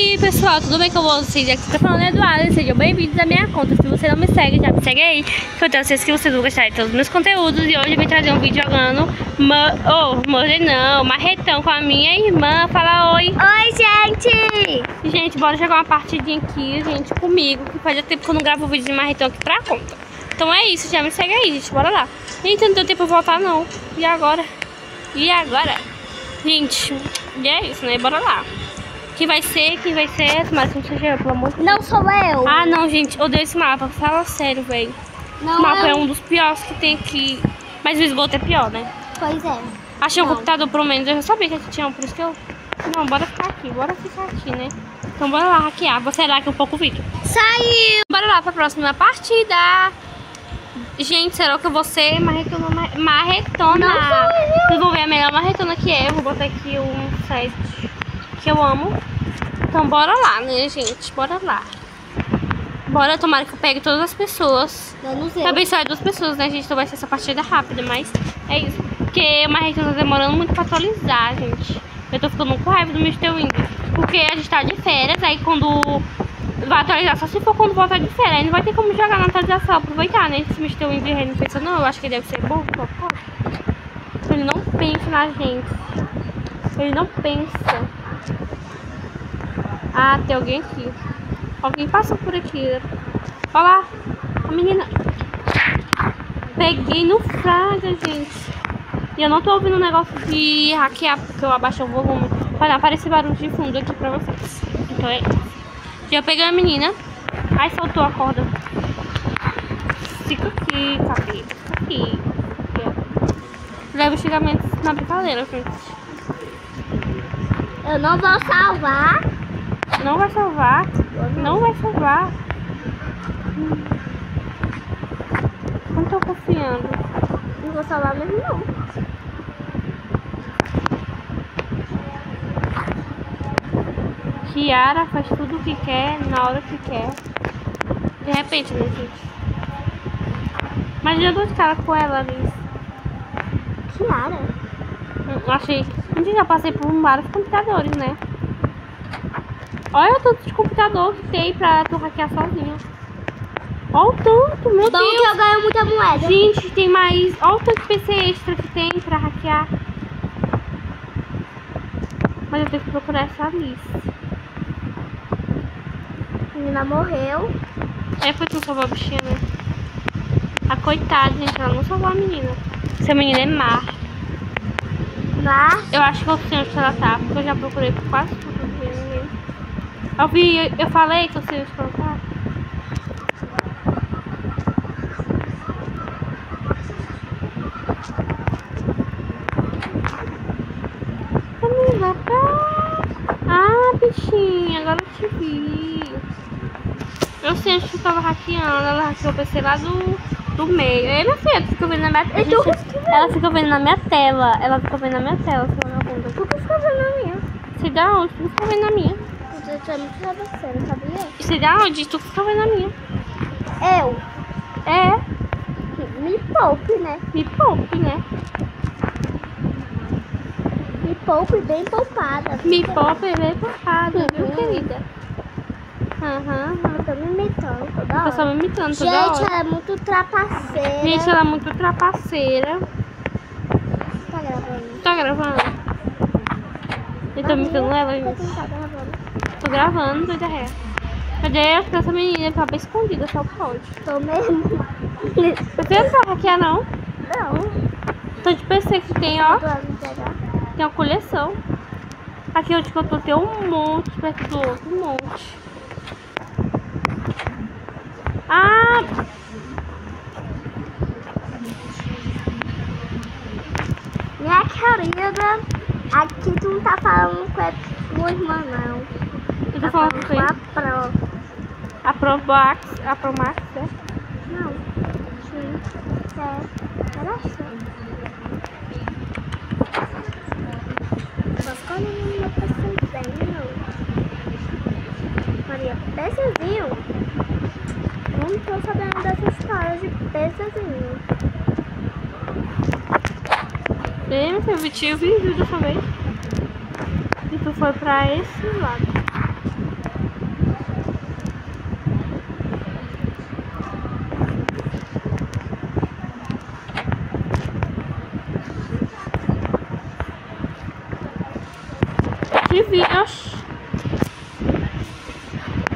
aí pessoal, tudo bem com vocês? Aqui tá falando Eduardo, sejam bem-vindos à minha conta Se você não me segue, já me segue aí Que eu tenho certeza que vocês vão gostar de todos os meus conteúdos E hoje eu vim trazer um vídeo jogando ma Oh, não, marretão com a minha irmã Fala oi Oi gente! Gente, bora jogar uma partidinha aqui, gente, comigo Que faz tempo que eu não gravo vídeo de marretão aqui pra conta Então é isso, já me segue aí, gente, bora lá Gente, não deu tempo pra voltar não E agora? E agora? Gente, e é isso, né? Bora lá quem vai ser, quem vai ser, mas não seja eu, pelo amor de Deus. Não sou eu. Ah, não, gente, odeio esse mapa. Fala sério, velho. Esse mapa é um dos piores que tem aqui. Mas o esgoto é pior, né? Pois é. Achei um computador, pelo menos. Eu já sabia que tinha um, por isso que eu... Não, bora ficar aqui, bora ficar aqui, né? Então bora lá hackear. Vou acelerar aqui um pouco o vídeo. Saiu! Bora lá pra próxima partida. Gente, será que eu vou ser marretona? Marretona. Não sou eu. Vocês vão ver a melhor marretona que é. Eu vou botar aqui um set que eu amo. Então bora lá, né, gente? Bora lá. Bora, tomara que eu pegue todas as pessoas. Também só é duas pessoas, né, gente? Então vai ser essa partida rápida, mas é isso. Porque o Marreton tá demorando muito pra atualizar, gente. Eu tô ficando com raiva do Mr. Windows. Porque a gente tá de férias, aí quando vai atualizar, só se for quando voltar de férias. Aí não vai ter como jogar na atualização, aproveitar, né? Esse Mr. Windows ele não pensa, não, eu acho que ele deve ser bom, só pode. Ele não pensa na gente. Ele não pensa. Ah, tem alguém aqui. Alguém passou por aqui. Olha lá. A menina. Peguei no fraga, gente. E eu não tô ouvindo o negócio de hackear, porque eu abaixei o volume. Para aparecer barulho de fundo aqui pra vocês. Então é isso. Já peguei a menina. Ai, soltou a corda. Fica aqui, cabelo. Fica aqui. Leva xingamentos na brincadeira, gente. Eu não vou salvar. Não vai salvar. Não vai salvar. Não tô confiando. Não vou salvar mesmo não. Kiara faz tudo o que quer, na hora que quer. De repente, né, gente? Mas eu dou de cara com ela, Liz. Kiara? Hum, achei. Gente, já passei por vários computadores, né? Olha o tanto de computador que tem pra tu hackear sozinho. Olha o tanto, meu Bom Deus. que eu ganho muita moeda. Gente, tem mais. Olha o tanto de PC extra que tem pra hackear. Mas eu tenho que procurar essa lista. A menina morreu. É porque não salvou a bichinha, né? A coitada, gente, ela não salvou a menina. Essa menina é má. Mas Eu acho que eu sei onde ela tá, porque eu já procurei por quase tudo. não vi. Eu vi, eu falei que eu sei onde ela tá. Tá? Ah, bichinha, agora eu te vi. Eu sei onde tu tava hackeando, ela hackeou o PC lá do, do meio. Ei, minha filha, tu fica vendo na tela. Eu tô Ela fica vendo na minha tela. Ela fica vendo na minha tela, se eu não conta. tu que fica vendo a minha. Se dá onde? Tu fica vendo na minha. Eu tô muito você, não sabia? Se dá onde? Tu fica vendo na minha. Eu. É, Me poupe, né? me poupe, né? Me poupe bem poupada. Me poupe bem poupada, viu, Uhum. querida? Aham, me imitando toda eu hora. só me imitando toda Gente, hora. ela é muito trapaceira. Gente, ela é muito trapaceira. Tá gravando. Tá gravando? Eu tô imitando ela, Eu gente. não tá gravando. Tô gravando, doida ré. Cadê essa menina? Tava escondida, só pode. Tô mesmo. Você não vai hackear, não? Não. Tanto de PC que tem, ó. Tô. Tem uma coleção. Aqui onde que eu tô tem um monte perto do outro, um monte. Ah! Minha querida, aqui tu não tá falando com a tua irmã, não. Eu tô Tá falando com a prova. A Promax, a Promax, é? Não. Sim. É. Era assim. Mas quando. Maria, peçazinho? Eu não estou sabendo dessa história de princesinha. Bem, aí, meu filho, tinha vindo dessa vez. E tu foi pra esse lado. Que vi, oxi.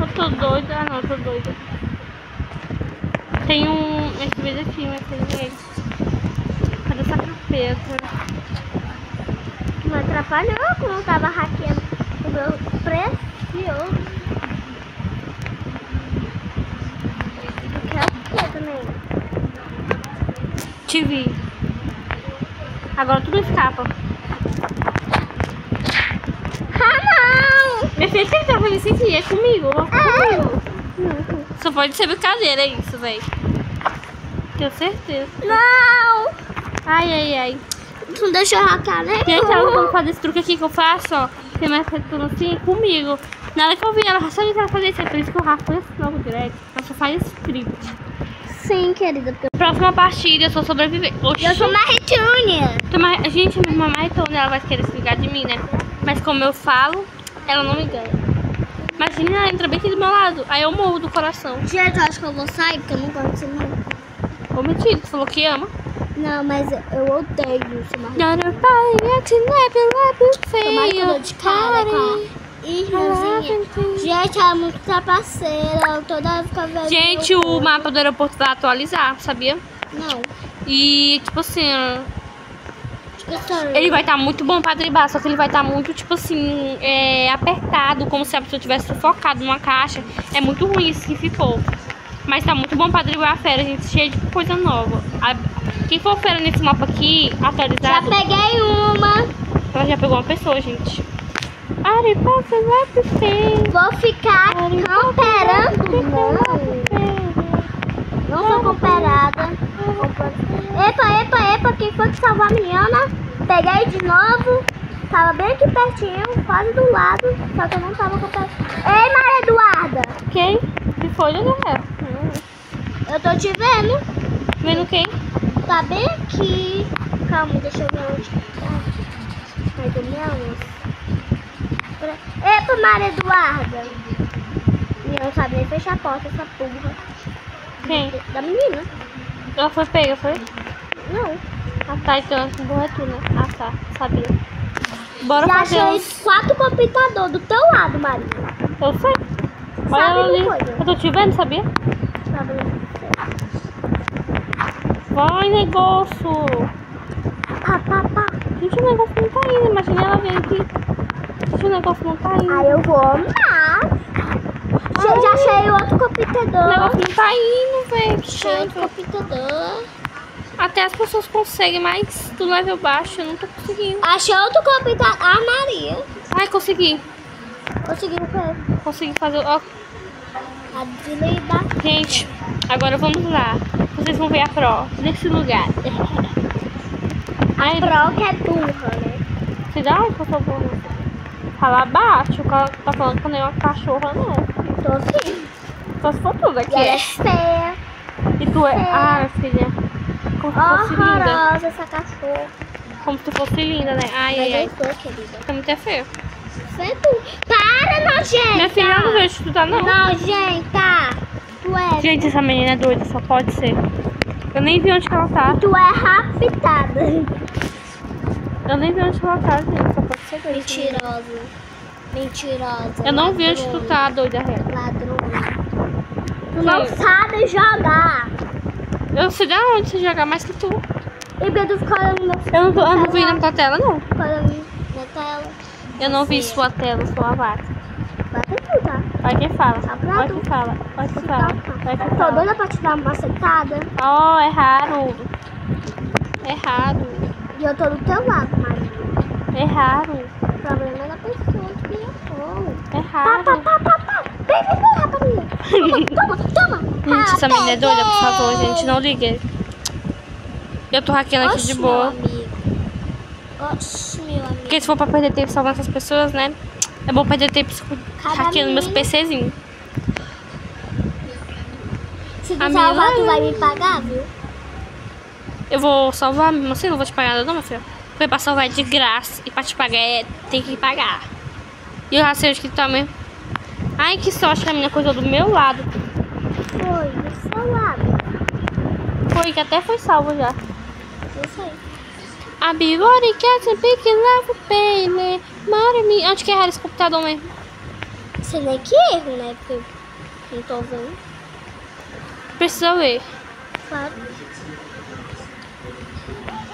Eu tô doida, ah, não, eu tô doida. Tem um... Esse vídeo aqui, ele. Cadê essa capeta? Não atrapalhou quando eu tava hackeando o meu precioso. Eu quero o que também? Te vi. Agora tudo escapa. Ah, não! Minha filha, você tá fazendo esse dia comigo? Ah. comigo. Só pode ser brincadeira, é isso, velho. Tenho certeza. Não! Ai, ai, ai. Tu não deixou eu hackear, né? Gente, ela quando faz esse truque aqui que eu faço, ó. Tem mais tudo assim comigo. Na hora que eu vi ela, só que ela fazer isso. É por isso que o Rafa foi assim logo direto. Ela só faz script. Sim, querida. Porque Próxima partida, eu sou sobrevivente. Oxi. eu sou Maritúnia. Tô mais- Gente, minha irmã mais tona, ela vai querer se ligar de mim, né? Mas como eu falo, ela não me ganha. Imagina, ela entra bem aqui do meu lado. Aí eu morro do coração. Gente, eu acho que eu vou sair porque eu não gosto de ser Maritúnia. Ô, mentira, tu falou que ama. Não, mas eu odeio ser like a love Tomara que eu dou feio. de cara irmãzinha. Gente, ela é muito trapaceira. Toda hora fica vendo. Gente, o mapa do aeroporto vai atualizar, sabia? Não. E, tipo assim, Tipo assim. ele vai estar muito bom pra driblar, só que ele vai estar muito, tipo assim, é, apertado, como se a pessoa tivesse sufocado numa caixa. É muito ruim isso que ficou. Mas tá muito bom pra driblar a fera, gente, cheio de coisa nova. A- quem for fera nesse mapa aqui, Já atualizado, peguei uma. ela já pegou uma pessoa, gente. Aripaça vai feio. Vou ficar camperando. Não. Não sou camperada. Epa, epa, salvou a menina? Peguei de novo. Tava bem aqui pertinho, quase do lado. Só que eu não tava camperando. Ei, Maria Eduarda. Quem? Que foi, Gabriel? Eu tô te vendo. Vendo quem? Tá bem aqui. Calma, deixa eu ver onde tá. Ai, do meu Epa, Maria Eduarda. E não sabe nem fechar a porta, essa porra. Quem? Da menina. Ela foi pega, foi? Não. Ah tá, então burro é tu, né? Ah tá, sabia. Bora Já fazer achei uns... quatro computadores do teu lado, Maria. Eu sei. Olha Sabe ali. coisa? Eu tô te vendo, sabia? Vai, negócio. Pá, pá, pá. Gente, o negócio não tá indo. Imagina ela vir aqui. Gente, o negócio não tá indo. Aí eu vou amar. Já, já achei outro O computador. negócio não tá indo, velho. Achei outro computador. Até as pessoas conseguem, mas do level baixo eu não tô conseguindo. Achei outro computador. Ah, Maria. Ai, consegui. Consegui o quê? Consegui fazer. Ó, A gente, agora vamos lá. Vocês vão ver a pro nesse lugar. Ai, Pro que é burra, né? Se dá, por favor. Fala baixo, o cara tá falando que eu nem uma cachorra, não. Tô sim. Só se for tudo aqui. E ela é é. feia. E tu é. Ah, filha. Como se fosse linda. Horrorosa essa cachorra. Como se fosse linda, né? Ai, ai, Mas ai. eu sou, querida. Tá muito é feio. Feia tu. Para, nojenta. Minha filha, eu não vejo estudar, não. Nojenta. Tu é. Gente, essa menina é doida, só pode ser. Eu nem vi onde que ela tá. Tu é raptada. Eu nem vi onde que ela tá, gente. Só pode ser doida. Mentirosa. Mentirosa. Eu não vi onde tu ladrona, tá, doida, real. Ladrona. Tu não sabe jogar. Eu sei de onde você jogar mais que tu. Eu não, tô, eu não vi na tua tela, não. Eu não vi sua tela, sua vaca. Bate tu, tá? Vai quem fala. Tá Vai tu. quem fala. Vai quem fala. Vai quem Tô fala. doida pra te dar uma sentada. Oh, é raro. É raro. E eu tô do teu lado, Maria. É raro. O problema é da pessoa que errou. É Pá, raro. pá, pá, pá, pá. Vem, vem, vem, rapidinho. Toma, toma, toma. Gente, essa menina é doida, por favor, gente. Não ligue. Eu tô hackeando aqui de boa. Oxe, meu amigo. Porque se for pra perder tempo salvando essas pessoas, né? É bom perder tempo hackeando meus PCzinhos. Se tu A salvar, minha- tu vai me pagar, viu? Eu vou salvar, não sei, não vou te pagar nada, não, meu filho. Foi pra salvar de graça. E pra te pagar é, tem que pagar. E eu já sei onde que tá mesmo. Ai, que sorte que a minha coisa do meu lado. Foi, do seu lado. Foi, que até foi salvo já. Eu sei. A quer saber que leva pele. Mara. Onde que é esse computador mesmo? Você nem que erro, né? Porque Não tô vendo. Precisa ver. Claro.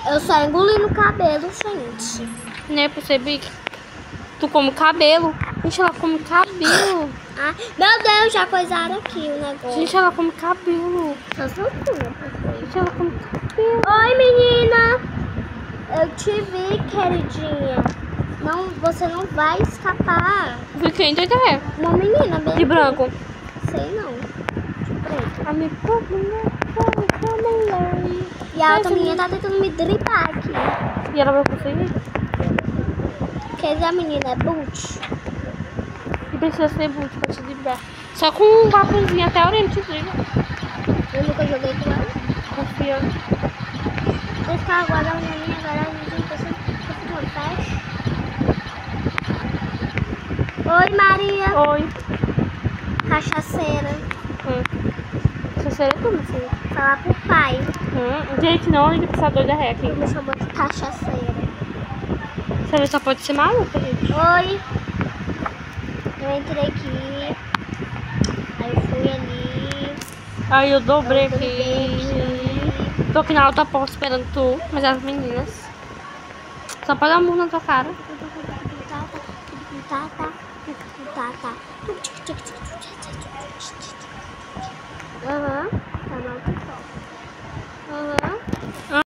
Eu só engoli no cabelo, gente. Né, percebi tu come cabelo. Gente, ela come cabelo. Ah, meu Deus, já coisaram aqui o negócio. Gente, ela come cabelo. Só soltura. Gente, ela come cabelo. Oi, menina. Eu te vi, queridinha. Não, você não vai escapar. Fiquei então é. Uma menina bem... De branco. Sei não. De preto. A minha mulher. E a outra menina tá tentando me driblar aqui. E ela vai conseguir? Quer dizer, a menina é boot. Precisa ser boot pra te driblar. Só com um vaporzinho até a orelha te dribla. Eu nunca joguei com ela. Confia. Vou ficar agora na minha garagem. Gente, eu sempre fico no pé. Oi, Maria. Oi. Cachaceira. Hum. Você seria como assim? Falar pro pai. Hum. Gente, não, a gente precisa doida ré aqui. Ele me chamou de cachaceira. Você só pode ser maluca, gente. Oi. Eu entrei aqui. Aí eu fui ali. Aí eu dobrei eu dobrei aqui. Tô aqui na alta porta esperando tu, mas as meninas. Só pra dar murro na tua cara. Aham. Tá